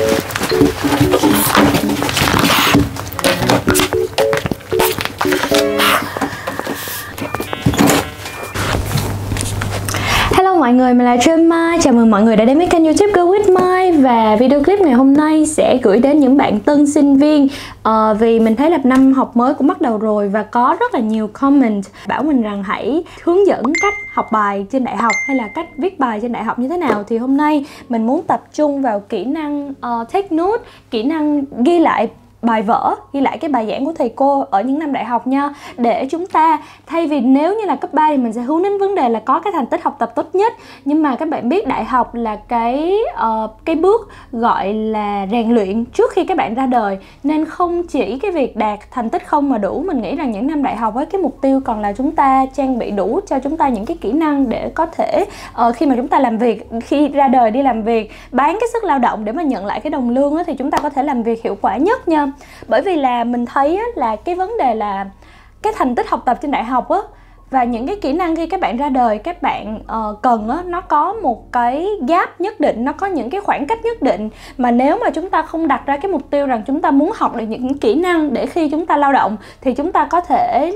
Thank you mọi người, mình là Trâm Mai. Chào mừng mọi người đã đến với kênh youtube Go With Mai. Và video clip ngày hôm nay sẽ gửi đến những bạn tân sinh viên. À, Vì mình thấy là năm học mới cũng bắt đầu rồi Và có rất là nhiều comment bảo mình rằng hãy hướng dẫn cách học bài trên đại học Hay là cách viết bài trên đại học như thế nào. Thì hôm nay mình muốn tập trung vào kỹ năng uh, take note Kỹ năng ghi lại bài vở ghi lại cái bài giảng của thầy cô ở những năm đại học nha. Để chúng ta thay vì nếu như là cấp 3 thì mình sẽ hướng đến vấn đề là có cái thành tích học tập tốt nhất. Nhưng mà các bạn biết đại học là cái uh, cái bước gọi là rèn luyện trước khi các bạn ra đời. Nên không chỉ cái việc đạt thành tích không mà đủ mình nghĩ rằng những năm đại học với cái mục tiêu còn là chúng ta trang bị đủ cho chúng ta những cái kỹ năng để có thể uh, khi mà chúng ta làm việc khi ra đời đi làm việc bán cái sức lao động để mà nhận lại cái đồng lương đó, thì chúng ta có thể làm việc hiệu quả nhất nha bởi vì là mình thấy là cái vấn đề là cái thành tích học tập trên đại học á và những cái kỹ năng khi các bạn ra đời các bạn uh, cần á nó có một cái gap nhất định nó có những cái khoảng cách nhất định. Mà nếu mà chúng ta không đặt ra cái mục tiêu rằng chúng ta muốn học được những kỹ năng để khi chúng ta lao động thì chúng ta có thể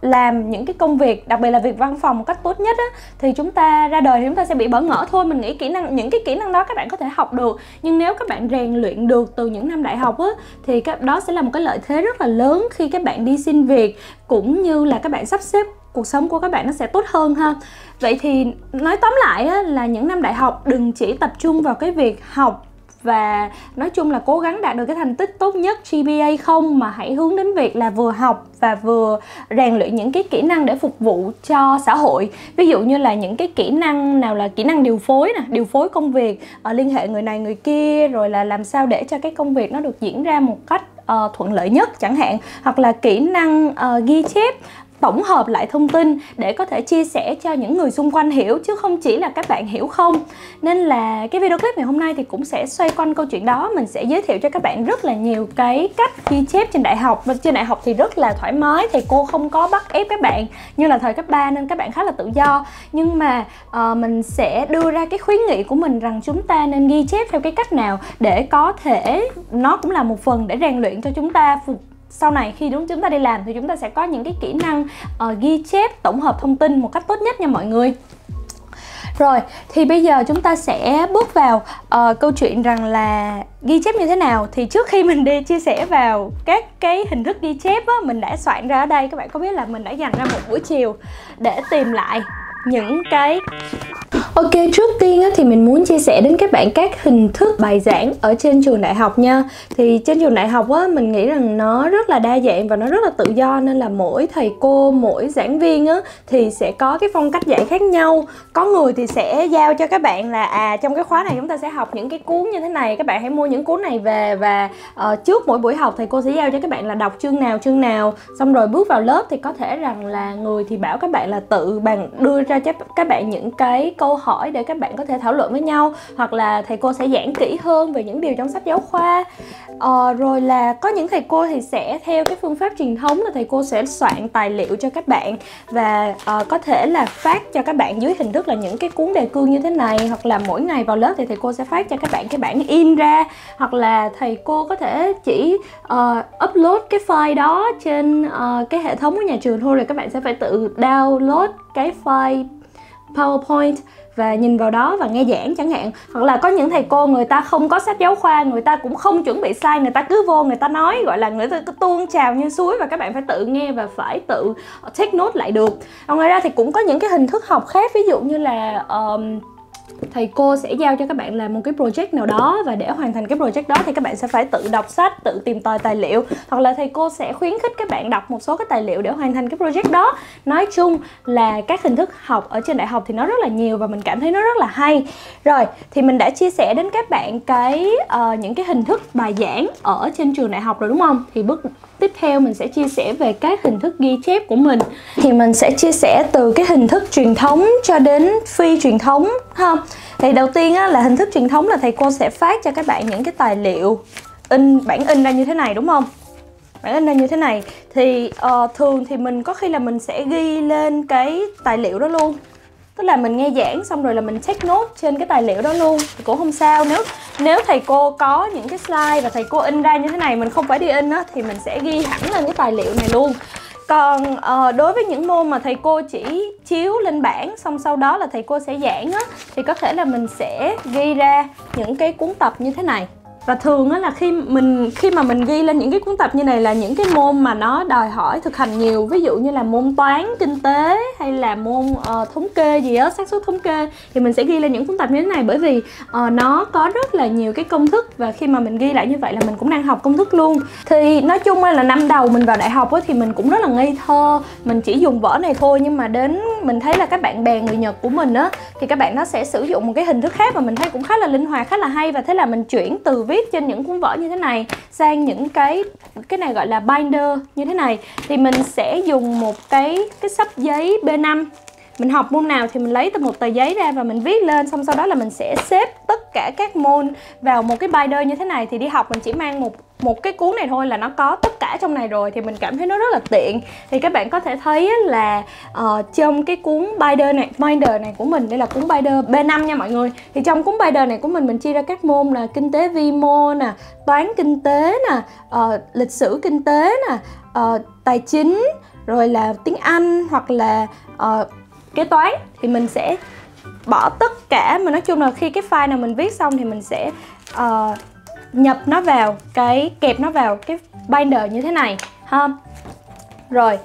làm những cái công việc đặc biệt là việc văn phòng một cách tốt nhất á thì chúng ta ra đời thì chúng ta sẽ bị bỡ ngỡ thôi. Mình nghĩ kỹ năng những cái kỹ năng đó các bạn có thể học được. Nhưng nếu các bạn rèn luyện được từ những năm đại học á thì cái đó sẽ là một cái lợi thế rất là lớn khi các bạn đi xin việc cũng như là các bạn sắp xếp cuộc sống của các bạn nó sẽ tốt hơn ha. Vậy thì nói tóm lại á, là những năm đại học đừng chỉ tập trung vào cái việc học và nói chung là cố gắng đạt được cái thành tích tốt nhất GPA không mà hãy hướng đến việc là vừa học và vừa rèn luyện những cái kỹ năng để phục vụ cho xã hội. Ví dụ như là những cái kỹ năng nào là kỹ năng điều phối nè điều phối công việc uh, liên hệ người này người kia rồi là làm sao để cho cái công việc nó được diễn ra một cách uh, thuận lợi nhất chẳng hạn. Hoặc là kỹ năng uh, ghi chép tổng hợp lại thông tin để có thể chia sẻ cho những người xung quanh hiểu chứ không chỉ là các bạn hiểu không. Nên là cái video clip ngày hôm nay thì cũng sẽ xoay quanh câu chuyện đó. Mình sẽ giới thiệu cho các bạn rất là nhiều cái cách ghi chép trên đại học. Và trên đại học thì rất là thoải mái thầy cô không có bắt ép các bạn như là thời cấp 3 nên các bạn khá là tự do. Nhưng mà uh, mình sẽ đưa ra cái khuyến nghị của mình rằng chúng ta nên ghi chép theo cái cách nào để có thể nó cũng là một phần để rèn luyện cho chúng ta phục sau này khi đúng chúng ta đi làm thì chúng ta sẽ có những cái kỹ năng uh, ghi chép tổng hợp thông tin một cách tốt nhất nha mọi người. Rồi thì bây giờ chúng ta sẽ bước vào uh, câu chuyện rằng là ghi chép như thế nào. Thì trước khi mình đi chia sẻ vào các cái hình thức ghi chép á mình đã soạn ra ở đây. Các bạn có biết là mình đã dành ra một buổi chiều để tìm lại những cái Ok, trước tiên á, thì mình muốn chia sẻ đến các bạn các hình thức bài giảng ở trên trường đại học nha. Thì trên trường đại học á, mình nghĩ rằng nó rất là đa dạng và nó rất là tự do Nên là mỗi thầy cô, mỗi giảng viên á, thì sẽ có cái phong cách dạy khác nhau. Có người thì sẽ giao cho các bạn là à trong cái khóa này chúng ta sẽ học những cái cuốn như thế này Các bạn hãy mua những cuốn này về và uh, trước mỗi buổi học thầy cô sẽ giao cho các bạn là đọc chương nào chương nào. Xong rồi bước vào lớp thì có thể rằng là người thì bảo các bạn là tự bằng đưa ra cho các bạn những cái câu hỏi hỏi để các bạn có thể thảo luận với nhau hoặc là thầy cô sẽ giảng kỹ hơn về những điều trong sách giáo khoa. Ờ, rồi là có những thầy cô thì sẽ theo cái phương pháp truyền thống là thầy cô sẽ soạn tài liệu cho các bạn và uh, có thể là phát cho các bạn dưới hình thức là những cái cuốn đề cương như thế này hoặc là mỗi ngày vào lớp thì thầy cô sẽ phát cho các bạn cái bản in ra hoặc là thầy cô có thể chỉ uh, upload cái file đó trên uh, cái hệ thống của nhà trường thôi rồi các bạn sẽ phải tự download cái file PowerPoint và nhìn vào đó và nghe giảng chẳng hạn. Hoặc là có những thầy cô người ta không có sách giáo khoa người ta cũng không chuẩn bị sai người ta cứ vô người ta nói gọi là người ta cứ tuôn trào như suối và các bạn phải tự nghe và phải tự take note lại được. Ngoài ra thì cũng có những cái hình thức học khác ví dụ như là um, thầy cô sẽ giao cho các bạn làm một cái project nào đó và để hoàn thành cái project đó thì các bạn sẽ phải tự đọc sách tự tìm tòi tài liệu. Hoặc là thầy cô sẽ khuyến khích các bạn đọc một số cái tài liệu để hoàn thành cái project đó. Nói chung là các hình thức học ở trên đại học thì nó rất là nhiều và mình cảm thấy nó rất là hay. Rồi thì mình đã chia sẻ đến các bạn cái uh, những cái hình thức bài giảng ở trên trường đại học rồi đúng không? Thì bước tiếp theo mình sẽ chia sẻ về các hình thức ghi chép của mình. Thì mình sẽ chia sẻ từ cái hình thức truyền thống cho đến phi truyền thống ha. Thì đầu tiên á, là hình thức truyền thống là thầy cô sẽ phát cho các bạn những cái tài liệu in bản in ra như thế này đúng không? Bản in ra như thế này. Thì uh, thường thì mình có khi là mình sẽ ghi lên cái tài liệu đó luôn tức là mình nghe giảng xong rồi là mình check note trên cái tài liệu đó luôn. Thì cũng không sao. Nếu nếu thầy cô có những cái slide và thầy cô in ra như thế này mình không phải đi in á thì mình sẽ ghi hẳn lên cái tài liệu này luôn. Còn uh, đối với những môn mà thầy cô chỉ chiếu lên bảng xong sau đó là thầy cô sẽ giảng á thì có thể là mình sẽ ghi ra những cái cuốn tập như thế này và thường á là khi mình khi mà mình ghi lên những cái cuốn tập như này là những cái môn mà nó đòi hỏi thực hành nhiều. Ví dụ như là môn toán kinh tế hay là môn uh, thống kê gì đó xác suất thống kê thì mình sẽ ghi lên những cuốn tập như thế này. Bởi vì uh, nó có rất là nhiều cái công thức và khi mà mình ghi lại như vậy là mình cũng đang học công thức luôn. Thì nói chung là năm đầu mình vào đại học á, thì mình cũng rất là ngây thơ. Mình chỉ dùng vở này thôi nhưng mà đến mình thấy là các bạn bè người Nhật của mình á thì các bạn nó sẽ sử dụng một cái hình thức khác và mình thấy cũng khá là linh hoạt khá là hay. Và thế là mình chuyển từ viết viết trên những cuốn vở như thế này, sang những cái cái này gọi là binder như thế này, thì mình sẽ dùng một cái cái sắp giấy B5 mình học môn nào thì mình lấy từ một tờ giấy ra và mình viết lên, xong sau đó là mình sẽ xếp tất cả các môn vào một cái binder như thế này. Thì đi học mình chỉ mang một một cái cuốn này thôi là nó có tất cả trong này rồi thì mình cảm thấy nó rất là tiện. Thì các bạn có thể thấy là uh, trong cái cuốn binder này binder này của mình đây là cuốn binder B5 nha mọi người. Thì trong cuốn binder này của mình mình chia ra các môn là kinh tế vi mô nè toán kinh tế nè uh, lịch sử kinh tế nè uh, tài chính rồi là tiếng Anh hoặc là uh, kế toán. Thì mình sẽ bỏ tất cả mà nói chung là khi cái file nào mình viết xong thì mình sẽ uh, nhập nó vào cái kẹp nó vào cái binder như thế này ha? Rồi.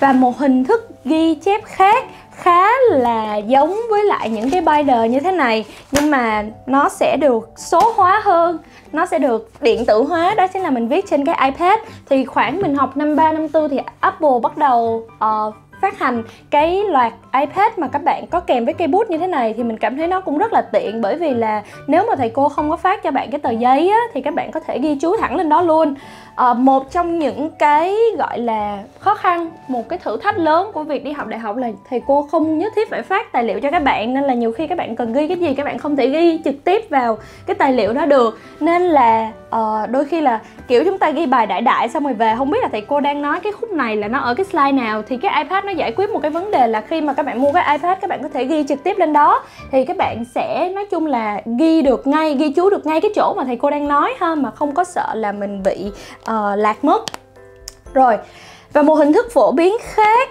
Và một hình thức ghi chép khác khá là giống với lại những cái binder như thế này nhưng mà nó sẽ được số hóa hơn nó sẽ được điện tử hóa đó chính là mình viết trên cái iPad. Thì khoảng mình học năm 3 năm 4 thì Apple bắt đầu uh, phát hành cái loạt iPad mà các bạn có kèm với cây bút như thế này thì mình cảm thấy nó cũng rất là tiện. Bởi vì là nếu mà thầy cô không có phát cho bạn cái tờ giấy á, thì các bạn có thể ghi chú thẳng lên đó luôn. À, một trong những cái gọi là khó khăn một cái thử thách lớn của việc đi học đại học là thầy cô không nhất thiết phải phát tài liệu cho các bạn nên là nhiều khi các bạn cần ghi cái gì các bạn không thể ghi trực tiếp vào cái tài liệu đó được. Nên là uh, đôi khi là kiểu chúng ta ghi bài đại đại xong rồi về không biết là thầy cô đang nói cái khúc này là nó ở cái slide nào thì cái ipad nó giải quyết một cái vấn đề là khi mà các bạn mua cái ipad các bạn có thể ghi trực tiếp lên đó thì các bạn sẽ nói chung là ghi được ngay ghi chú được ngay cái chỗ mà thầy cô đang nói ha mà không có sợ là mình bị uh, lạc mất. Rồi và một hình thức phổ biến khác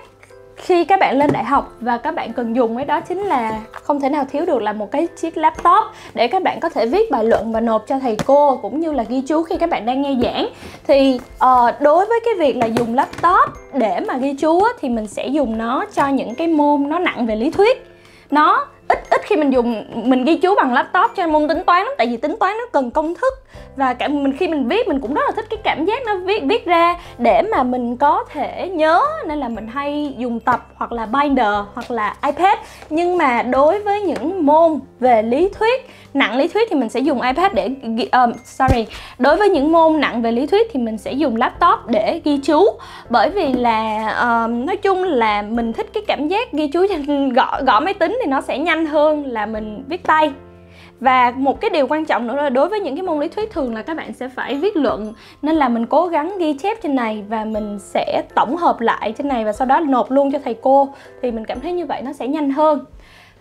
khi các bạn lên đại học và các bạn cần dùng cái đó chính là không thể nào thiếu được là một cái chiếc laptop để các bạn có thể viết bài luận và nộp cho thầy cô cũng như là ghi chú khi các bạn đang nghe giảng. Thì uh, đối với cái việc là dùng laptop để mà ghi chú á, thì mình sẽ dùng nó cho những cái môn nó nặng về lý thuyết. Nó ít ít khi mình dùng mình ghi chú bằng laptop cho môn tính toán lắm tại vì tính toán nó cần công thức. Và cả mình khi mình viết mình cũng rất là thích cái cảm giác nó viết viết ra để mà mình có thể nhớ. Nên là mình hay dùng tập hoặc là binder hoặc là ipad. Nhưng mà đối với những môn về lý thuyết nặng lý thuyết thì mình sẽ dùng ipad để um, sorry. Đối với những môn nặng về lý thuyết thì mình sẽ dùng laptop để ghi chú. Bởi vì là um, nói chung là mình thích cái cảm giác ghi chú gõ gõ máy tính thì nó sẽ nhanh hơn là mình viết tay. Và một cái điều quan trọng nữa là đối với những cái môn lý thuyết thường là các bạn sẽ phải viết luận, nên là mình cố gắng ghi chép trên này và mình sẽ tổng hợp lại trên này và sau đó nộp luôn cho thầy cô. Thì mình cảm thấy như vậy nó sẽ nhanh hơn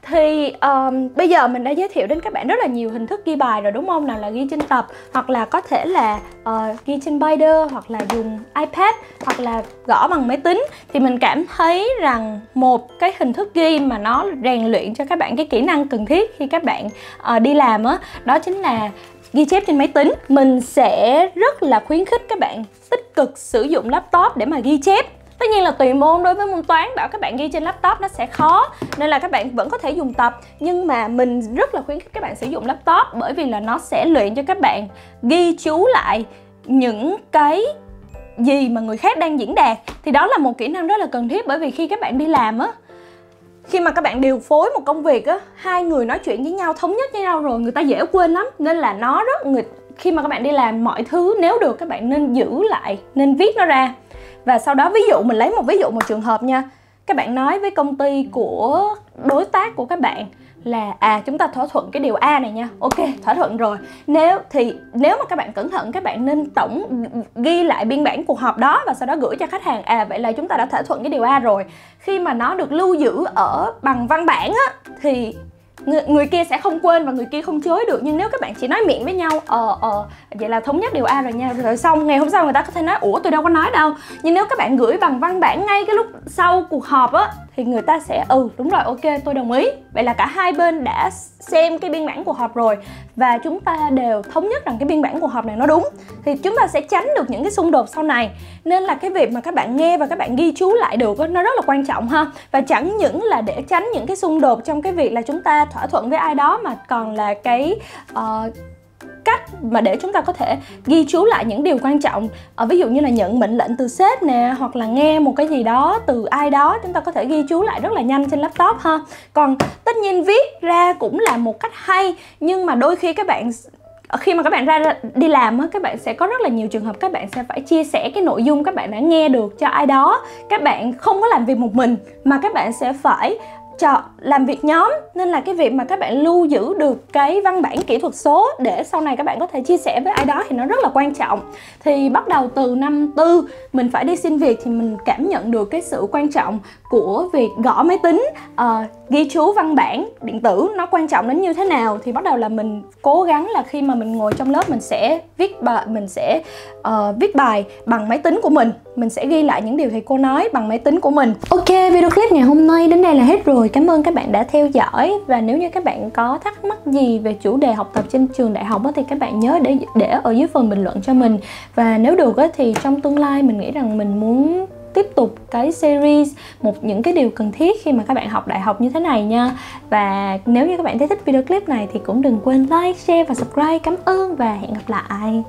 thì um, bây giờ mình đã giới thiệu đến các bạn rất là nhiều hình thức ghi bài rồi đúng không? Nào là ghi trên tập hoặc là có thể là uh, ghi trên binder hoặc là dùng ipad hoặc là gõ bằng máy tính. Thì mình cảm thấy rằng một cái hình thức ghi mà nó rèn luyện cho các bạn cái kỹ năng cần thiết khi các bạn uh, đi làm á đó, đó chính là ghi chép trên máy tính. Mình sẽ rất là khuyến khích các bạn tích cực sử dụng laptop để mà ghi chép. Tất nhiên là tùy môn, đối với môn toán bảo các bạn ghi trên laptop nó sẽ khó, Nên là các bạn vẫn có thể dùng tập. Nhưng mà mình rất là khuyến khích các bạn sử dụng laptop Bởi vì là nó sẽ luyện cho các bạn ghi chú lại những cái gì mà người khác đang diễn đạt. Thì đó là một kỹ năng rất là cần thiết Bởi vì khi các bạn đi làm á, khi mà các bạn điều phối một công việc á, hai người nói chuyện với nhau, thống nhất với nhau rồi người ta dễ quên lắm. Nên là nó rất người khi mà các bạn đi làm mọi thứ nếu được các bạn nên giữ lại, nên viết nó ra và sau đó ví dụ mình lấy một ví dụ một trường hợp nha. Các bạn nói với công ty của đối tác của các bạn là à chúng ta thỏa thuận cái điều A này nha. Ok, thỏa thuận rồi. Nếu thì, nếu mà các bạn cẩn thận, các bạn nên tổng ghi lại biên bản cuộc họp đó và sau đó gửi cho khách hàng à vậy là chúng ta đã thỏa thuận cái điều A rồi. Khi mà nó được lưu giữ ở bằng văn bản á, thì người, người kia sẽ không quên và người kia không chối được. Nhưng nếu các bạn chỉ nói miệng với nhau ờ ờ vậy là thống nhất điều a rồi nha. Rồi xong ngày hôm sau người ta có thể nói ủa tôi đâu có nói đâu. Nhưng nếu các bạn gửi bằng văn bản ngay cái lúc sau cuộc họp á thì người ta sẽ ừ đúng rồi ok tôi đồng ý. Vậy là cả hai bên đã xem cái biên bản cuộc họp rồi và chúng ta đều thống nhất rằng cái biên bản cuộc họp này nó đúng. Thì chúng ta sẽ tránh được những cái xung đột sau này. Nên là cái việc mà các bạn nghe và các bạn ghi chú lại được nó rất là quan trọng ha. Và chẳng những là để tránh những cái xung đột trong cái việc là chúng ta thỏa thuận với ai đó mà còn là cái uh, cách mà để chúng ta có thể ghi chú lại những điều quan trọng. Ở ví dụ như là nhận mệnh lệnh từ sếp nè, hoặc là nghe một cái gì đó từ ai đó, chúng ta có thể ghi chú lại rất là nhanh trên laptop ha. Còn tất nhiên viết ra cũng là một cách hay, nhưng mà đôi khi các bạn ờ, khi mà các bạn ra, đi làm á, các bạn sẽ có rất là nhiều trường hợp các bạn sẽ phải chia sẻ cái nội dung các bạn đã nghe được cho ai đó. Các bạn không có làm việc một mình mà các bạn sẽ phải chọn làm việc nhóm nên là cái việc mà các bạn lưu giữ được cái văn bản kỹ thuật số để sau này các bạn có thể chia sẻ với ai đó thì nó rất là quan trọng. Thì bắt đầu từ năm tư mình phải đi xin việc thì mình cảm nhận được cái sự quan trọng của việc gõ máy tính uh, ghi chú văn bản điện tử nó quan trọng đến như thế nào. Thì bắt đầu là mình cố gắng là khi mà mình ngồi trong lớp mình sẽ viết bài mình sẽ uh, viết bài bằng máy tính của mình. Mình sẽ ghi lại những điều thầy cô nói bằng máy tính của mình. Ok video clip ngày hôm nay đến đây là hết rồi rồi, cảm ơn các bạn đã theo dõi. Và nếu như các bạn có thắc mắc gì về chủ đề học tập trên trường đại học thì các bạn nhớ để để ở dưới phần bình luận cho mình. Và nếu được thì trong tương lai mình nghĩ rằng mình muốn tiếp tục cái series, một những cái điều cần thiết khi mà các bạn học đại học như thế này nha. Và nếu như các bạn thấy thích video clip này thì cũng đừng quên like, share và subscribe. Cảm ơn và hẹn gặp lại!